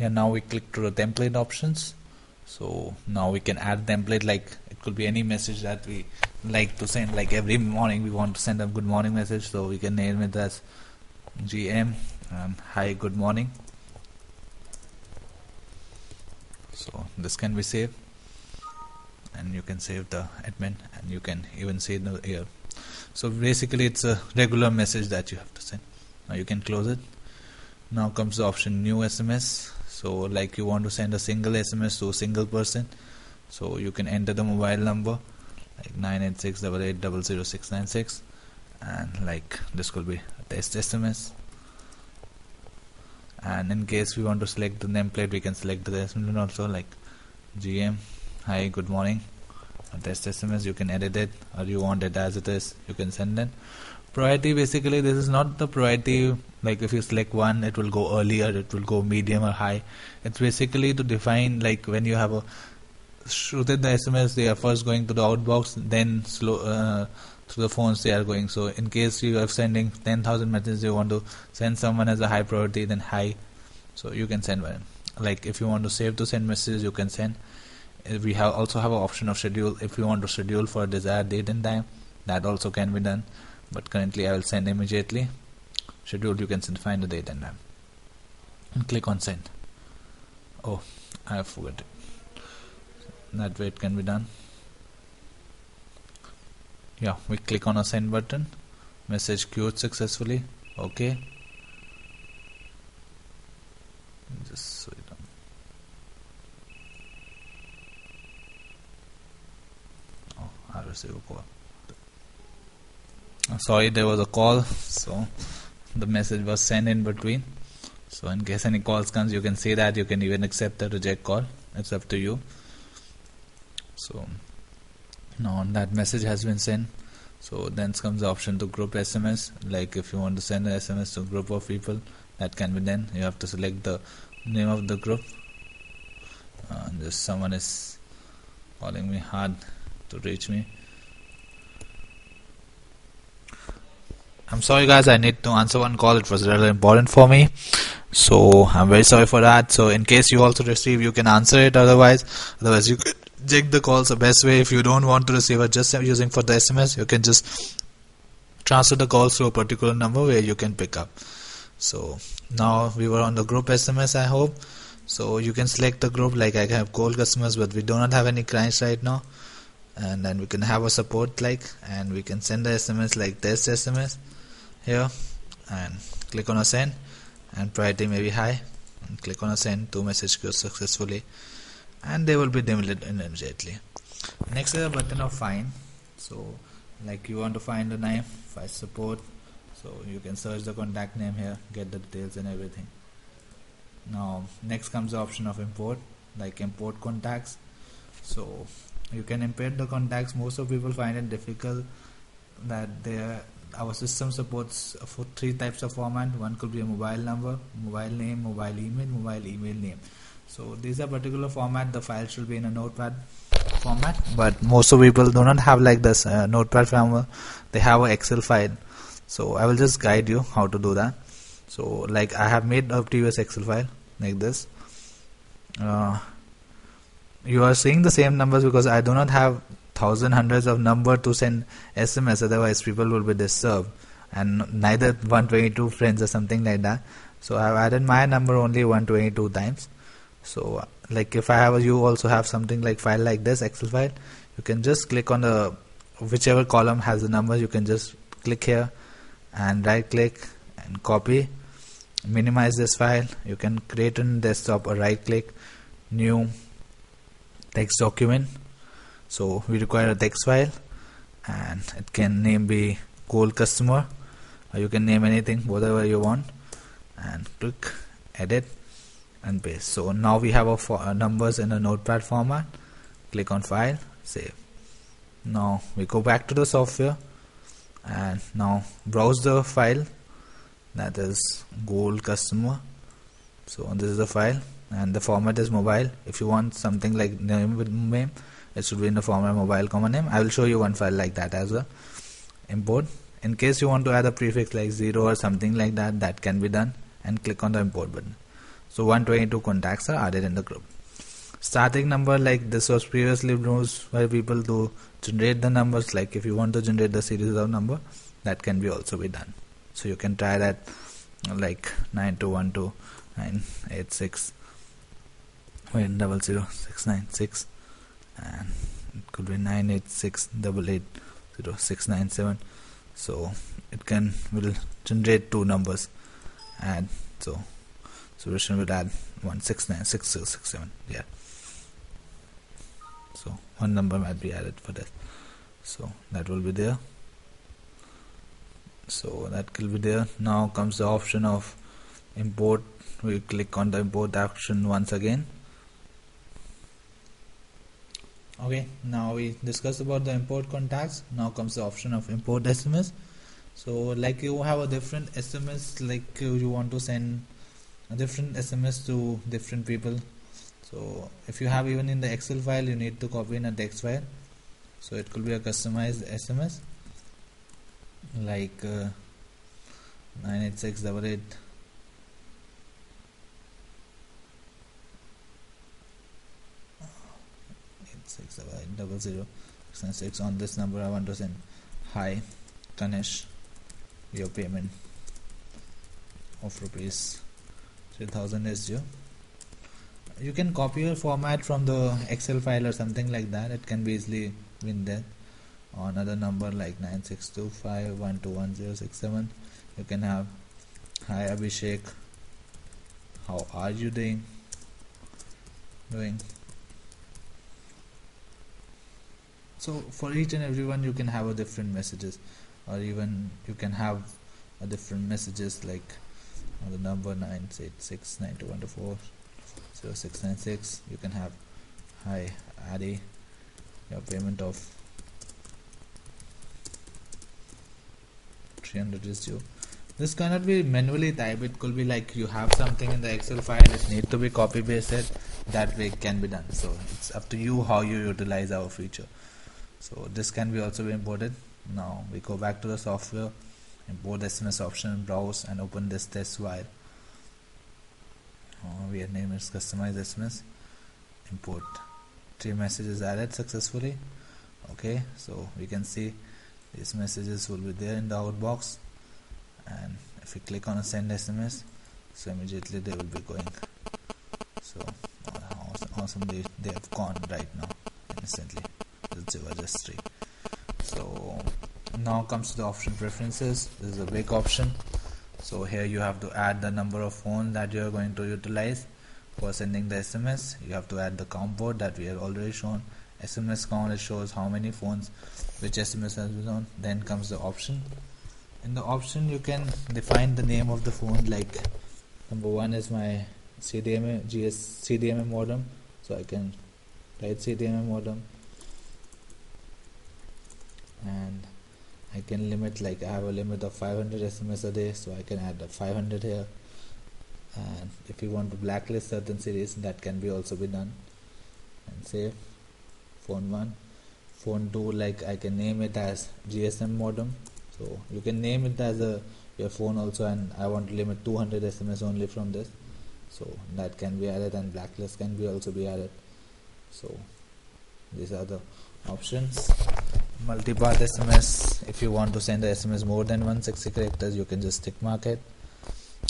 here now we click to the template options. So now we can add template like it could be any message that we like to send. Like every morning we want to send a good morning message so we can name it as GM and hi good morning. So this can be saved. And you can save the admin and you can even save the here. So basically it's a regular message that you have to send. Now you can close it. Now comes the option new SMS so like you want to send a single SMS to a single person so you can enter the mobile number like 98688000696 and like this could be a test SMS and in case we want to select the nameplate we can select the SMS also like GM hi good morning a test SMS you can edit it or you want it as it is you can send it priority basically this is not the priority like if you select one it will go earlier it will go medium or high. It's basically to define like when you have a shooted the SMS they are first going to the outbox then slow uh, through the phones they are going. So in case you are sending 10,000 messages you want to send someone as a high priority then high. So you can send one. Like if you want to save to send messages you can send. Uh, we have also have an option of schedule. If you want to schedule for a desired date and time that also can be done but currently I will send immediately. Schedule you can find the date and time. And click on send. Oh I have forgot it. That way it can be done. Yeah we click on a send button. Message queued successfully. Okay. Just so you oh I receive a call sorry there was a call so the message was sent in between. So in case any calls comes you can see that you can even accept the reject call. It's up to you. So now that message has been sent. So then comes the option to group SMS like if you want to send an SMS to a group of people that can be done. You have to select the name of the group. Uh, just someone is calling me hard to reach me I'm sorry guys. I need to answer one call. It was really important for me. So I'm very sorry for that. So in case you also receive you can answer it otherwise. Otherwise you could check the calls the best way if you don't want to receive it just using for the SMS you can just transfer the calls to a particular number where you can pick up. So now we were on the group SMS I hope. So you can select the group. Like I have gold customers but we do not have any clients right now. And then we can have a support like and we can send the SMS like test SMS here and click on a send and priority may be high. And click on a send two message goes successfully and they will be deleted immediately. Next is a button of find. So like you want to find the name find support. So you can search the contact name here get the details and everything. Now next comes the option of import like import contacts. So you can import the contacts. Most of people find it difficult that they our system supports for three types of format. One could be a mobile number mobile name mobile email mobile email name. So these are particular format. The file should be in a notepad format but most of people do not have like this uh, notepad format. They have an excel file. So i will just guide you how to do that. So like i have made a previous excel file like this. Uh, you are seeing the same numbers because i do not have thousand hundreds of number to send SMS otherwise people will be disturbed. And neither 122 friends or something like that. So I've added my number only 122 times. So like if I have you also have something like file like this Excel file you can just click on the whichever column has the number you can just click here and right click and copy. Minimize this file. You can create in desktop a right click new text document so we require a text file and it can name be gold customer or you can name anything whatever you want and click edit and paste. So now we have our uh, numbers in a notepad format. Click on file save. Now we go back to the software and now browse the file that is gold customer. So this is the file and the format is mobile. If you want something like name with name it should be in the format mobile common name. I will show you one file like that as well. Import. In case you want to add a prefix like 0 or something like that that can be done. And click on the import button. So 122 contacts are added in the group. Static number like this was previously used by people to generate the numbers. Like if you want to generate the series of number that can be also be done. So you can try that like 9212 986 wait double zero six nine six and it could be nine eight six double eight zero six nine seven. So it can will generate two numbers. And so solution will add one six nine six six six seven. Yeah. So one number might be added for that. So that will be there. So that will be there. Now comes the option of import. We click on the import action once again okay now we discussed about the import contacts. Now comes the option of import sms so like you have a different sms like you want to send a different sms to different people. So if you have even in the excel file you need to copy in a text file. So it could be a customized sms like uh, 98688 six double zero six nine six on this number. I want to send hi Ganesh your payment of rupees 3000 is due. You can copy your format from the excel file or something like that. It can be easily been there. On another number like 9625121067 you can have hi abhishek. How are you doing? Doing so for each and everyone you can have a different messages. Or even you can have a different messages like uh, the number 98692140696 you can have hi Adi your payment of 300 is due. This cannot be manually typed. It could be like you have something in the excel file. It need to be copy pasted that way it can be done. So it's up to you how you utilize our feature so this can be also be imported. Now we go back to the software import SMS option browse and open this test file. Oh, we name is customize SMS import three messages added successfully. Okay so we can see these messages will be there in the outbox and if we click on send SMS so immediately they will be going. So uh, awesomely they have gone right now instantly registry so now comes to the option preferences. This is a big option. So here you have to add the number of phones that you are going to utilize for sending the SMS you have to add the COM port that we have already shown. SMS count it shows how many phones which SMS has been on. Then comes the option. In the option you can define the name of the phone like number one is my CDMA GS CDMA modem. So I can write CDMA modem and I can limit like I have a limit of 500 SMS a day so I can add a 500 here. And if you want to blacklist certain series that can be also be done. And save phone 1 phone 2 like I can name it as GSM modem. So you can name it as a your phone also and I want to limit 200 SMS only from this. So that can be added and blacklist can be also be added. So these are the options multipart SMS if you want to send the SMS more than 160 characters you can just tick mark it.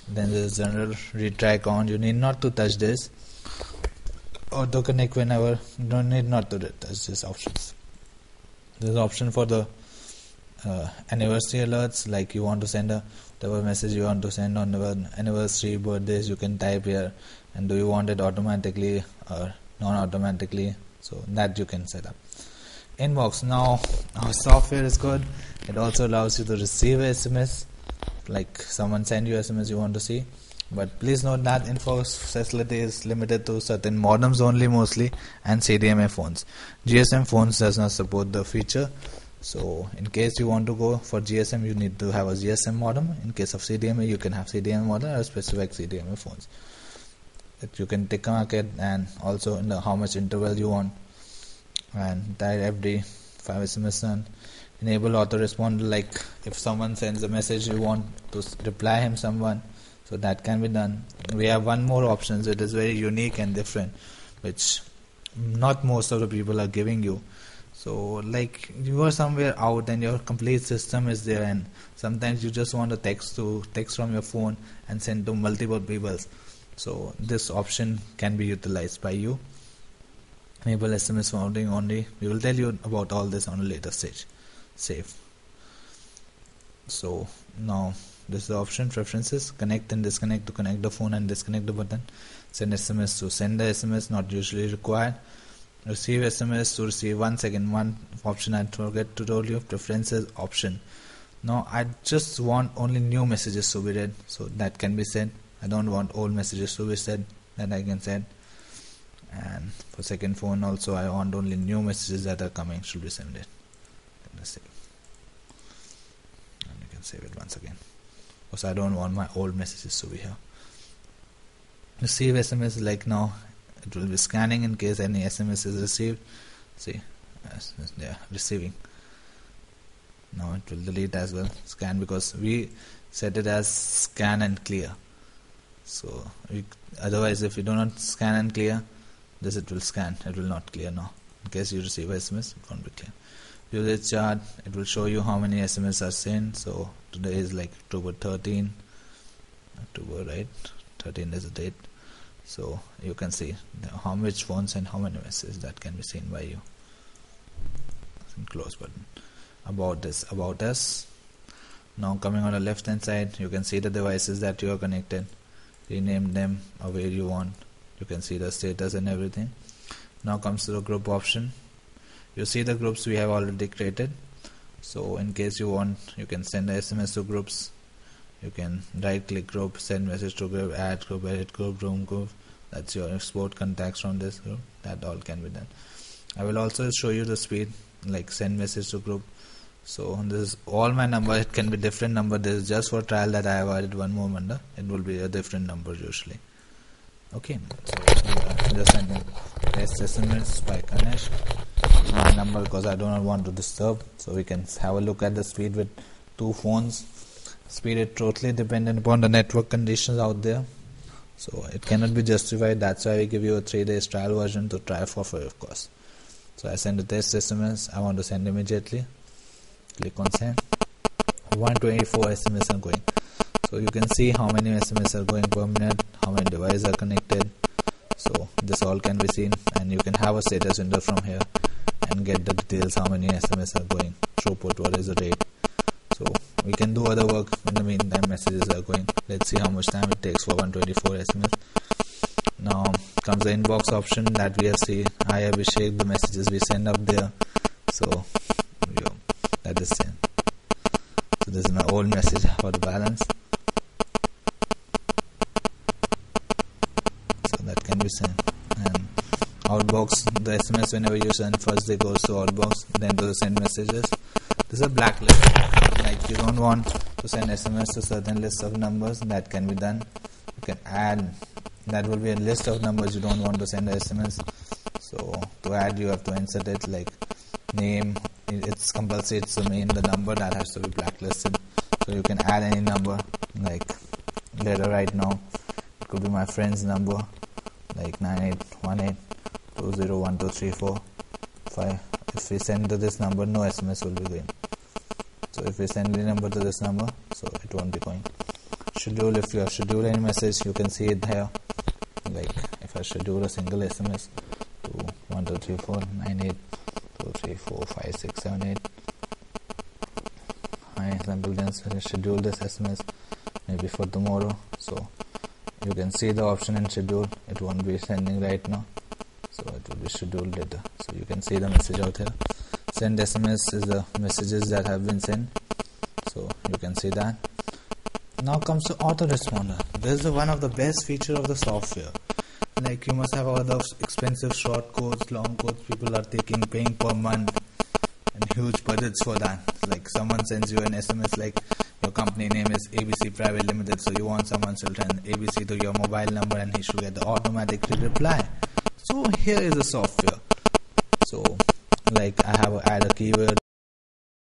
Then there is general retry count you need not to touch this. Auto connect whenever. You don't need not to touch these options. There's option for the uh, anniversary alerts. Like you want to send a whatever message you want to send on the anniversary birthdays you can type here. And do you want it automatically or non-automatically? So that you can set up inbox. Now our software is good. It also allows you to receive SMS like someone send you SMS you want to see. But please note that info facility is limited to certain modems only mostly and CDMA phones. GSM phones does not support the feature. So in case you want to go for GSM you need to have a GSM modem. In case of CDMA you can have CDMA modem or specific CDMA phones. That you can take a market and also in the how much interval you want and every 5 SMS and enable autoresponder like if someone sends a message you want to reply him someone so that can be done. We have one more option so it is very unique and different which not most of the people are giving you. So like you are somewhere out and your complete system is there and sometimes you just want to text to text from your phone and send to multiple people. So this option can be utilized by you enable SMS forwarding only we will tell you about all this on a later stage. Save so now this is the option preferences. Connect and disconnect to connect the phone and disconnect the button. Send SMS to send the SMS not usually required. Receive SMS to receive one second one option I forget to tell you. Preferences option. Now I just want only new messages to be read so that can be sent I don't want old messages to be sent that I can send and for second phone also I want only new messages that are coming. Should be sent it? Save and you can save it once again. Because I don't want my old messages to be here. Receive SMS like now. It will be scanning in case any SMS is received. See yeah receiving. Now it will delete as well. Scan because we set it as scan and clear. So we, otherwise if you do not scan and clear this it will scan it will not clear now. In case you receive SMS it won't be clear. Usage chart it will show you how many SMS are sent. So today is like October 13 October right? 13 is the date. So you can see how much phones and how many messages that can be seen by you. Close button. About this about us. Now coming on the left hand side you can see the devices that you are connected. Rename them where you want you can see the status and everything. Now comes the group option. You see the groups we have already created. So in case you want you can send SMS to groups. You can right click group send message to group add group edit group room group. That's your export contacts from this group. That all can be done. I will also show you the speed like send message to group. So this is all my number. It can be different number. This is just for trial that I have added one more number. It will be a different number usually okay. So yeah, just sending test SMS by Ganesh. My number because I do not want to disturb so we can have a look at the speed with two phones. Speed is totally dependent upon the network conditions out there. So it cannot be justified. That's why we give you a three days trial version to try for free of course. So I send a test SMS I want to send immediately. Click on send. 124 SMS are going. So you can see how many SMS are going per minute how many devices are connected. So this all can be seen and you can have a status window from here and get the details how many SMS are going throughput what is the rate so we can do other work in the meantime messages are going. Let's see how much time it takes for 124 SMS now comes the inbox option that we have seen. I have Abhishek. The messages we send up there. So yo, that is sent so this is my old message for the balance so that can be sent and outbox whenever you send first they goes to outbox then to the send messages. This is a blacklist. Like you don't want to send SMS to certain list of numbers that can be done. You can add that will be a list of numbers you don't want to send SMS so to add you have to insert it like name it's compulsory it's the main the number that has to be blacklisted. So you can add any number like later right now. It could be my friend's number like 9818201234 if we send to this number no SMS will be going. So if we send the number to this number so it won't be going. Schedule if you have scheduled any message you can see it here like if I schedule a single SMS to 123498234567 I sample then schedule this SMS maybe for tomorrow. So you can see the option in schedule. It won't be sending right now so it will be scheduled later so you can see the message out here. Send SMS is the messages that have been sent. So you can see that. Now comes to autoresponder. This is one of the best feature of the software. Like you must have all those expensive short codes long codes. People are taking paying per month and huge budgets for that. Like someone sends you an sms like your company name is abc private limited so you want someone to send abc to your mobile number and he should get the automatic reply so here is the software